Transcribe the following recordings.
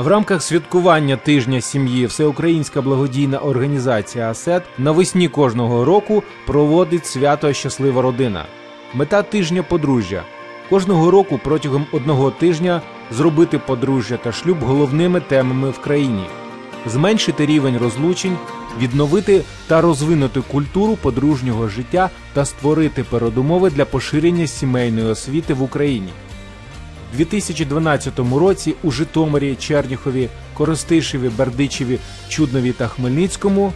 В рамках святкування тижня сім'ї Всеукраїнська благодійна організація АСЕТ навесні кожного року проводить свято Щаслива родина. Мета тижня подружжя. Кожного року протягом одного тижня зробити подружжя та шлюб головними темами в країні, зменшити рівень розлучень, відновити та розвинути культуру подружнього життя та створити передумови для поширення сімейної освіти в Україні. У 2012 році у Житомирі, Черніхові, Коростишеві, Бердичеві, Чуднові та Хмельницькому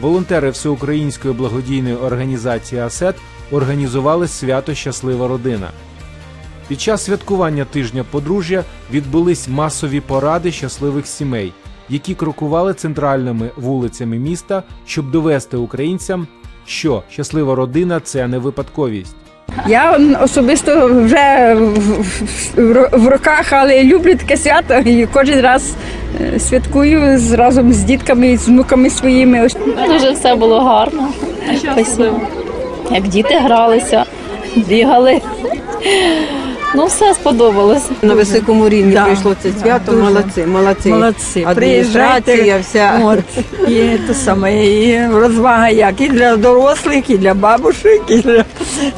волонтери Всеукраїнської благодійної організації АСЕТ організували свято Щаслива родина. Під час святкування тижня подружжя відбулись масові поради щасливих сімей, які крокували центральними вулицями міста, щоб довести українцям, що щаслива родина це не випадковість. Я особисто вже в, роках, але люблю таке свято і кожен раз е, святкую разом з дітками, і з внуками своїми. Дуже все було гарно. Як діти гралися, бігали. Ну, все сподобалось. На високому рівні Да. пройшло це свято. Дуже. Молодці, молодці. молодці. Адміністрація вся. От, і те саме, і розвага як і для дорослих, і для бабушек, і для,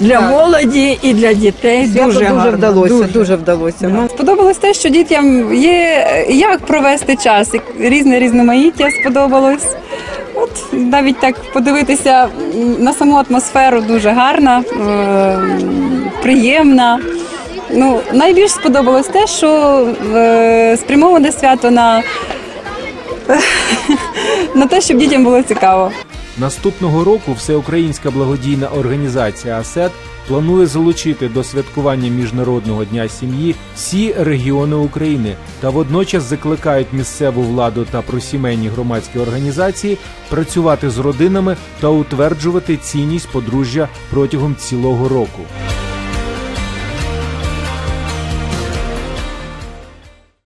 для Так. молоді, і для дітей. Свято дуже, дуже, гарно, вдалося, дуже, вдалося. Ну, Сподобалось те, що дітям є як провести час, і різне різноманіття сподобалось. От навіть так подивитися м, на саму атмосферу дуже гарна, е, приємна. Ну, найбільш сподобалось те, що е, спрямоване свято на, на те, щоб дітям було цікаво. Наступного року Всеукраїнська благодійна організація АСЕТ планує залучити до святкування Міжнародного дня сім'ї всі регіони України та водночас закликають місцеву владу та просімейні громадські організації працювати з родинами та утверджувати цінність подружжя протягом цілого року.